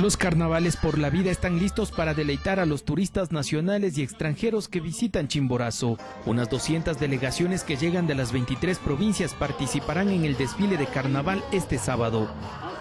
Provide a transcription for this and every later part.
Los carnavales por la vida están listos para deleitar a los turistas nacionales y extranjeros que visitan Chimborazo. Unas 200 delegaciones que llegan de las 23 provincias participarán en el desfile de carnaval este sábado.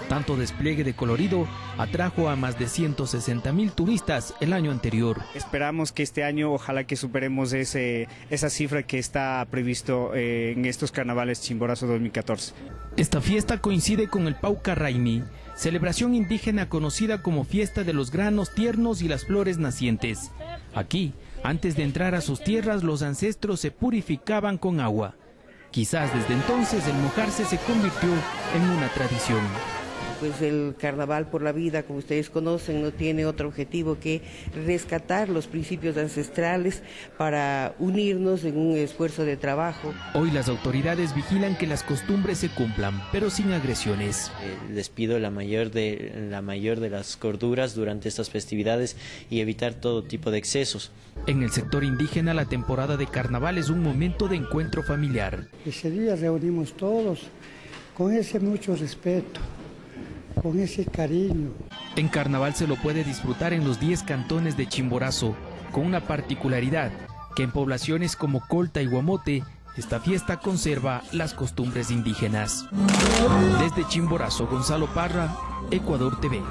Tanto despliegue de colorido atrajo a más de 160 mil turistas el año anterior. Esperamos que este año ojalá que superemos ese, esa cifra que está previsto eh, en estos carnavales Chimborazo 2014. Esta fiesta coincide con el Pauca Raimi, celebración indígena conocida como fiesta de los granos tiernos y las flores nacientes. Aquí, antes de entrar a sus tierras, los ancestros se purificaban con agua. Quizás desde entonces el mojarse se convirtió en una tradición pues el Carnaval por la Vida, como ustedes conocen, no tiene otro objetivo que rescatar los principios ancestrales para unirnos en un esfuerzo de trabajo. Hoy las autoridades vigilan que las costumbres se cumplan, pero sin agresiones. Eh, les pido la mayor de la mayor de las corduras durante estas festividades y evitar todo tipo de excesos. En el sector indígena la temporada de carnaval es un momento de encuentro familiar. Ese día reunimos todos con ese mucho respeto con ese cariño. En carnaval se lo puede disfrutar en los 10 cantones de Chimborazo, con una particularidad, que en poblaciones como Colta y Guamote, esta fiesta conserva las costumbres indígenas. Desde Chimborazo, Gonzalo Parra, Ecuador TV.